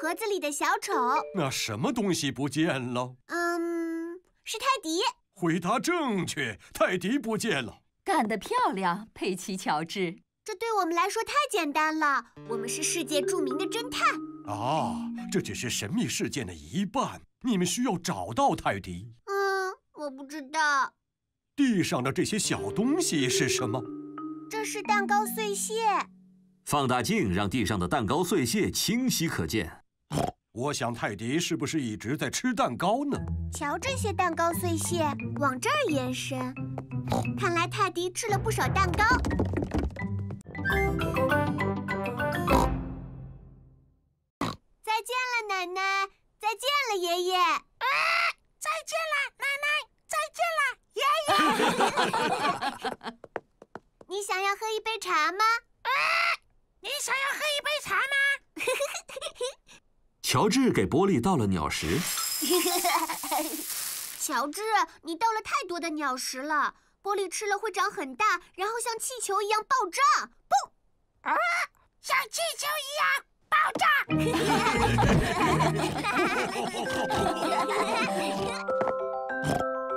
盒子里的小丑，那什么东西不见了？嗯，是泰迪。回答正确，泰迪不见了。干得漂亮，佩奇、乔治。这对我们来说太简单了，我们是世界著名的侦探。啊，这只是神秘事件的一半，你们需要找到泰迪。嗯，我不知道。地上的这些小东西是什么？这是蛋糕碎屑。放大镜让地上的蛋糕碎屑清晰可见。我想泰迪是不是一直在吃蛋糕呢？瞧这些蛋糕碎屑往这儿延伸，看来泰迪吃了不少蛋糕。再见了，奶奶！再见了，爷爷！啊！再见了，奶奶！再见了，爷爷！你想要喝一杯茶吗？啊！你想要喝一杯茶吗？乔治给玻璃倒了鸟食。乔治，你倒了太多的鸟食了，玻璃吃了会长很大，然后像气球一样爆炸。不！啊，像气球一样爆炸！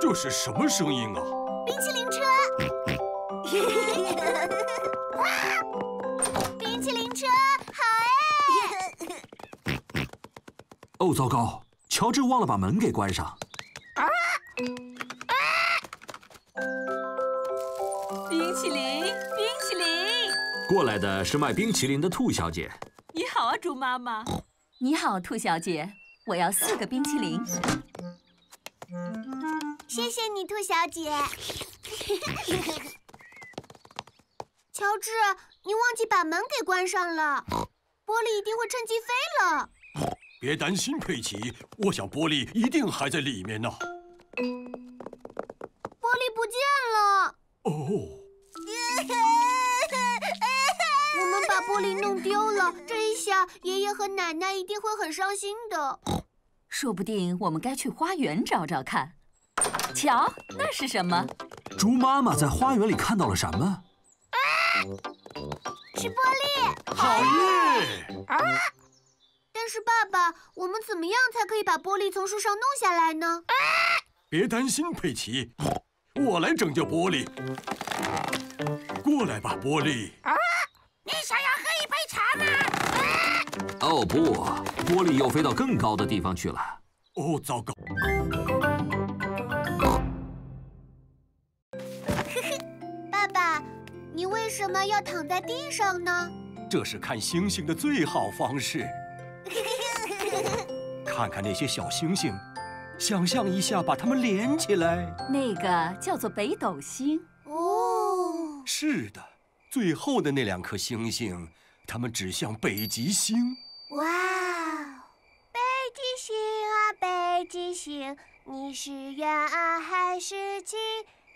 这是什么声音啊？冰淇淋车！哦，糟糕！乔治忘了把门给关上。啊！啊冰淇淋，冰淇淋！过来的是卖冰淇淋的兔小姐。你好啊，猪妈妈。你好，兔小姐。我要四个冰淇淋。谢谢你，兔小姐。乔治，你忘记把门给关上了，玻璃一定会趁机飞了。别担心，佩奇，我想玻璃一定还在里面呢。玻璃不见了。哦。我们把玻璃弄丢了，这一下爷爷和奶奶一定会很伤心的。说不定我们该去花园找找看。瞧，那是什么？猪妈妈在花园里看到了什么？啊！是玻璃！好耶！啊！但是爸爸，我们怎么样才可以把玻璃从树上弄下来呢？啊！别担心，佩奇，我来拯救玻璃。过来吧，玻璃。啊！你想要喝一杯茶吗？啊哦不，玻璃又飞到更高的地方去了。哦，糟糕！爸爸，你为什么要躺在地上呢？这是看星星的最好方式。看看那些小星星，想象一下把它们连起来。那个叫做北斗星。哦，是的。最后的那两颗星星，它们指向北极星。哇，北极星啊，北极星，你是远啊还是近？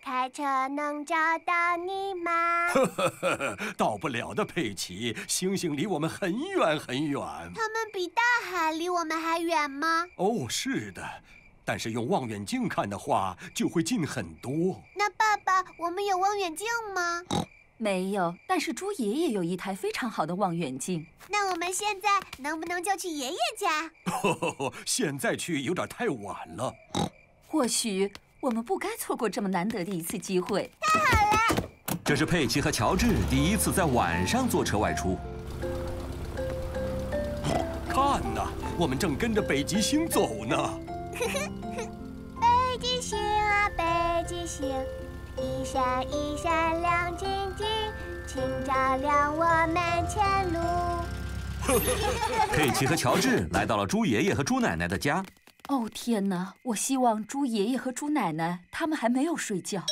开车能找到你吗？呵呵呵，到不了的，佩奇。星星离我们很远很远。它们比大海离我们还远吗？哦，是的。但是用望远镜看的话，就会近很多。那爸爸，我们有望远镜吗？没有，但是猪爷爷有一台非常好的望远镜。那我们现在能不能就去爷爷家？现在去有点太晚了。或许我们不该错过这么难得的一次机会。太好了！这是佩奇和乔治第一次在晚上坐车外出。看呐，我们正跟着北极星走呢。北极星啊，北极星。一闪一闪亮晶晶，请照亮我们前路。佩奇和乔治来到了猪爷爷和猪奶奶的家。哦天哪！我希望猪爷爷和猪奶奶他们还没有睡觉。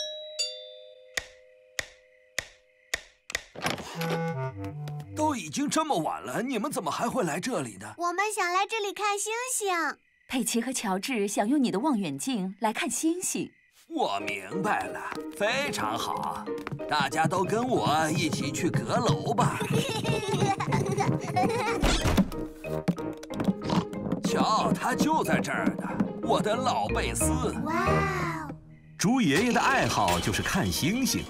都已经这么晚了，你们怎么还会来这里呢？我们想来这里看星星。佩奇和乔治想用你的望远镜来看星星。我明白了，非常好，大家都跟我一起去阁楼吧。瞧，他就在这儿呢，我的老贝斯。哇哦！猪爷爷的爱好就是看星星。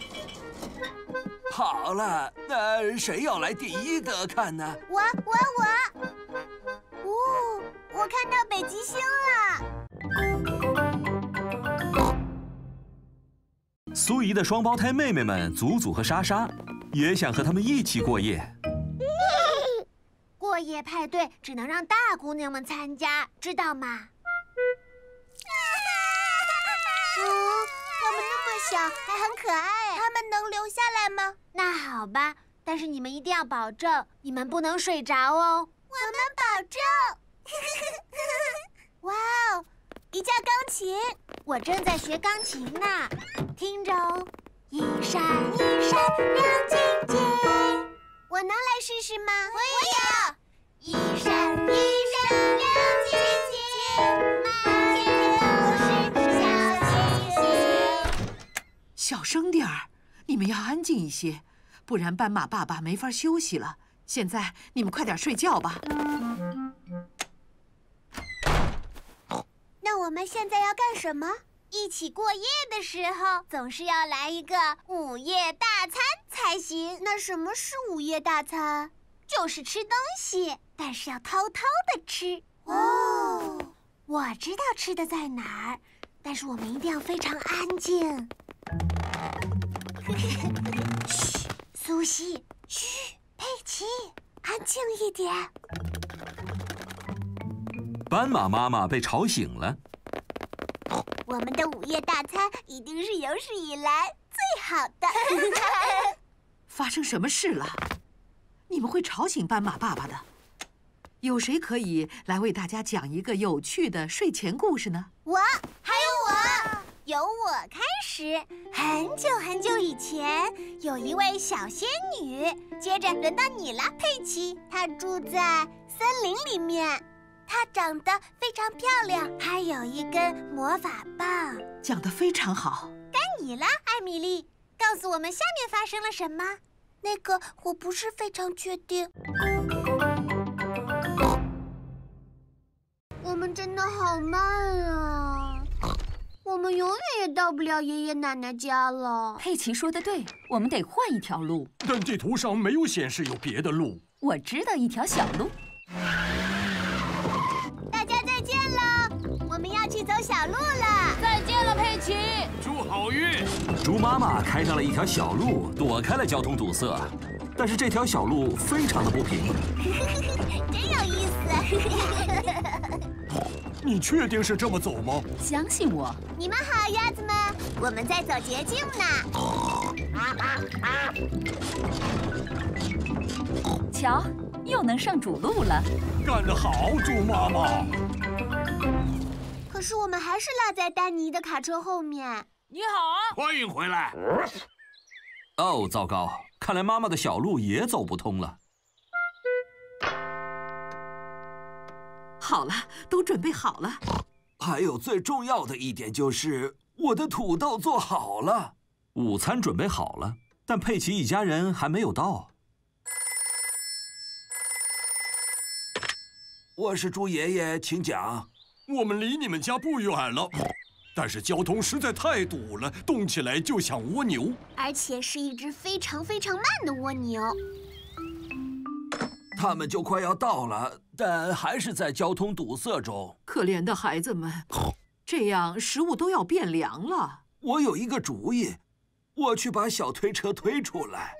好了，那谁要来第一个看呢？我我我！哦，我看到北极星了。苏怡的双胞胎妹妹们祖祖和莎莎也想和他们一起过夜。过夜派对只能让大姑娘们参加，知道吗？嗯，他们那么小，还很可爱。他们能留下来吗？那好吧，但是你们一定要保证，你们不能睡着哦。我们保证。哇哦！一架钢琴，我正在学钢琴呢。听着哦，一闪一闪亮晶晶，我能来试试吗？我也一闪一闪亮晶晶，满天都是小星星。小声点儿，你们要安静一些，不然斑马爸爸没法休息了。现在你们快点睡觉吧。那我们现在要干什么？一起过夜的时候，总是要来一个午夜大餐才行。那什么是午夜大餐？就是吃东西，但是要偷偷的吃。哦，我知道吃的在哪儿，但是我们一定要非常安静。嘘，苏西，嘘，佩奇，安静一点。斑马妈妈被吵醒了。我们的午夜大餐一定是有史以来最好的。发生什么事了？你们会吵醒斑马爸爸的。有谁可以来为大家讲一个有趣的睡前故事呢？我，还有我，由我开始。很久很久以前，有一位小仙女。接着轮到你了，佩奇。她住在森林里面，她长得非常漂亮，还有一根魔法棒。讲得非常好。该你了，艾米丽，告诉我们下面发生了什么？那个我不是非常确定。我们真的好慢啊！我们永远也到不了爷爷奶奶家了。佩奇说的对，我们得换一条路。但地图上没有显示有别的路。我知道一条小路。好运。猪妈妈开上了一条小路，躲开了交通堵塞。但是这条小路非常的不平。真有意思。你确定是这么走吗？相信我。你们好，鸭子们，我们在走捷径呢。瞧，又能上主路了。干得好，猪妈妈。可是我们还是落在丹尼的卡车后面。你好啊，欢迎回来。哦，糟糕，看来妈妈的小路也走不通了。好了，都准备好了。还有最重要的一点就是，我的土豆做好了，午餐准备好了，但佩奇一家人还没有到。我是猪爷爷，请讲。我们离你们家不远了，但是交通实在太堵了，动起来就像蜗牛，而且是一只非常非常慢的蜗牛。他们就快要到了，但还是在交通堵塞中。可怜的孩子们，这样食物都要变凉了。我有一个主意，我去把小推车推出来。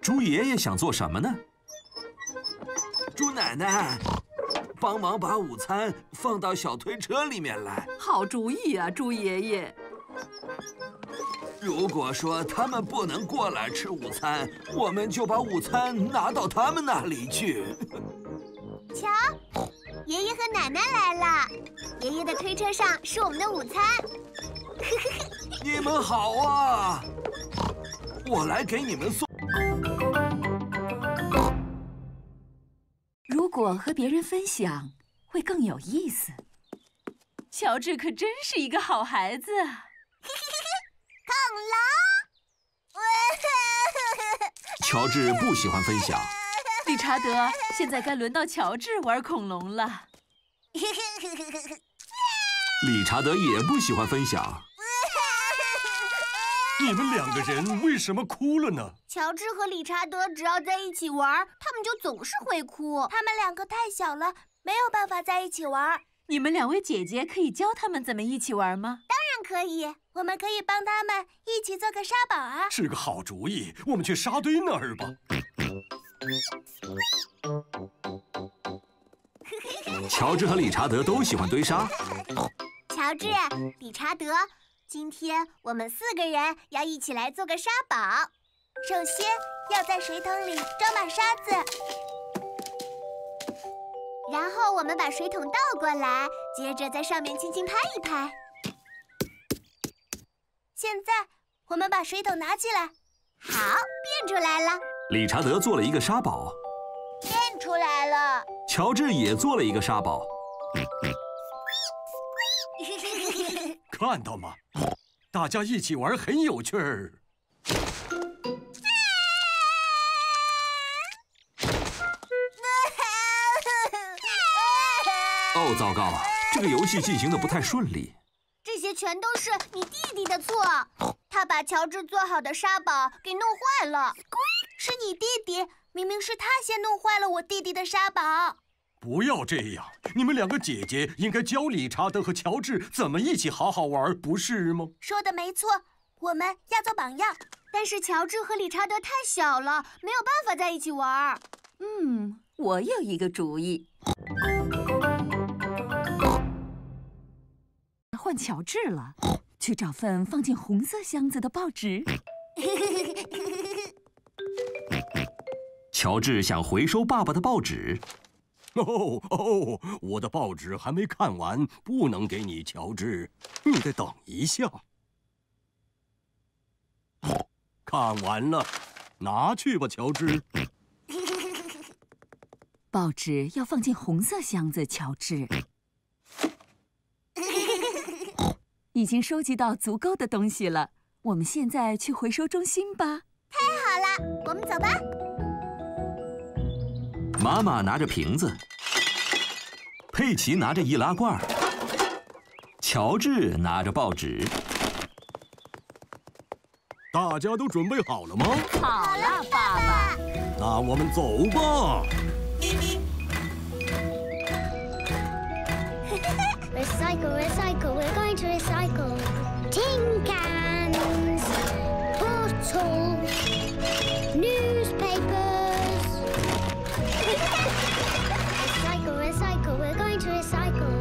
猪爷爷想做什么呢？猪奶奶，帮忙把午餐放到小推车里面来。好主意啊，猪爷爷。如果说他们不能过来吃午餐，我们就把午餐拿到他们那里去。瞧，爷爷和奶奶来了。爷爷的推车上是我们的午餐。你们好啊！我来给你们送。果和别人分享，会更有意思。乔治可真是一个好孩子。恐龙，乔治不喜欢分享。理查德，现在该轮到乔治玩恐龙了。理查德也不喜欢分享。你们两个人为什么哭了呢？乔治和理查德只要在一起玩，他们就总是会哭。他们两个太小了，没有办法在一起玩。你们两位姐姐可以教他们怎么一起玩吗？当然可以，我们可以帮他们一起做个沙堡啊！是个好主意，我们去沙堆那儿吧。乔治和理查德都喜欢堆沙。乔治、理查德，今天我们四个人要一起来做个沙堡。首先要在水桶里装满沙子。然后我们把水桶倒过来，接着在上面轻轻拍一拍。现在我们把水桶拿起来，好，变出来了。理查德做了一个沙堡，变出来了。乔治也做了一个沙堡，看到吗？大家一起玩很有趣儿。哦，糟糕！这个游戏进行的不太顺利。这些全都是你弟弟的错，他把乔治做好的沙堡给弄坏了。是你弟弟，明明是他先弄坏了我弟弟的沙堡。不要这样，你们两个姐姐应该教理查德和乔治怎么一起好好玩，不是吗？说的没错，我们要做榜样。但是乔治和理查德太小了，没有办法在一起玩。嗯，我有一个主意。换乔治了，去找份放进红色箱子的报纸。乔治想回收爸爸的报纸。哦哦，我的报纸还没看完，不能给你，乔治，你得等一下。看完了，拿去吧，乔治。报纸要放进红色箱子，乔治。已经收集到足够的东西了，我们现在去回收中心吧。太好了，我们走吧。妈妈拿着瓶子，佩奇拿着易拉罐，乔治拿着报纸。大家都准备好了吗？好了，爸爸。那我们走吧。Recycle, recycle, we're going to recycle. Tin cans, bottles, newspapers. recycle, recycle, we're going to recycle.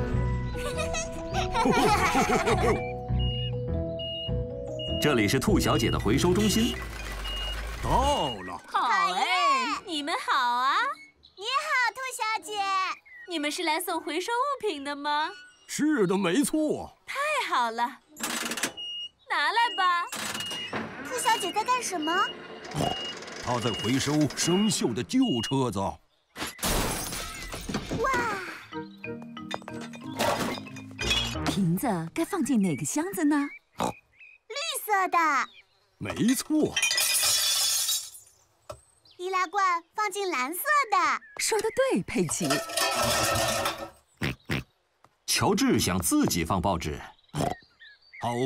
这里是兔小姐的回收中心。到了。好哎，你们好啊！你好，兔小姐。你们是来送回收物品的吗？是的，没错。太好了，拿来吧。兔小姐在干什么？她在回收生锈的旧车子。哇！瓶子该放进哪个箱子呢？绿色的。没错。易拉罐放进蓝色的。说的对，佩奇。乔治想自己放报纸。好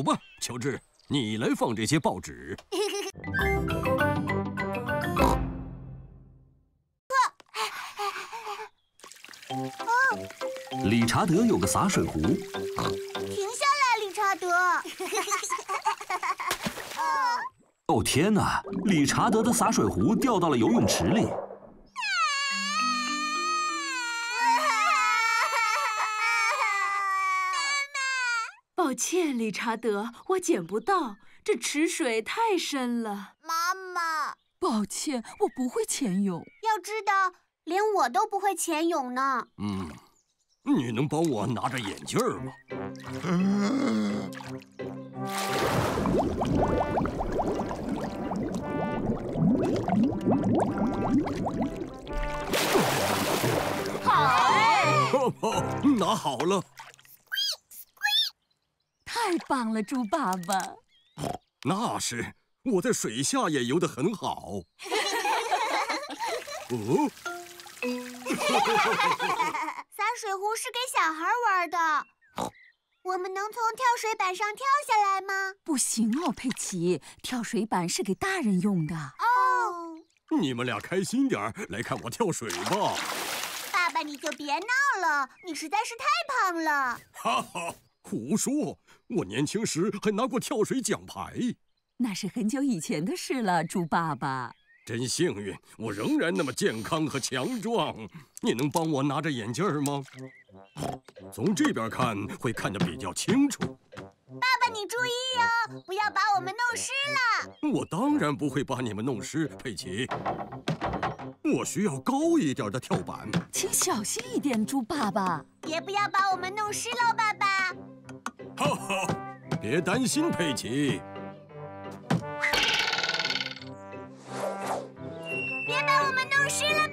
吧，乔治，你来放这些报纸。理查德有个洒水壶。停下来，理查德。哦天哪！理查德的洒水壶掉到了游泳池里。歉，理查德，我捡不到，这池水太深了。妈妈，抱歉，我不会潜泳。要知道，连我都不会潜泳呢。嗯，你能帮我拿着眼镜吗？嗯好哎！拿好了。太棒了，猪爸爸！那是，我在水下也游得很好。哦，洒水壶是给小孩玩的，我们能从跳水板上跳下来吗？不行哦，佩奇，跳水板是给大人用的。哦，你们俩开心点儿，来看我跳水吧。爸爸，你就别闹了，你实在是太胖了。哈哈，胡说！我年轻时还拿过跳水奖牌。那是很久以前的事了，猪爸爸。真幸运，我仍然那么健康和强壮。你能帮我拿着眼镜吗？从这边看会看得比较清楚。爸爸，你注意哦，不要把我们弄湿了。我当然不会把你们弄湿，佩奇。我需要高一点的跳板。请小心一点，猪爸爸。也不要把我们弄湿了，爸爸。哈 哈别担心佩奇。别把我们弄湿了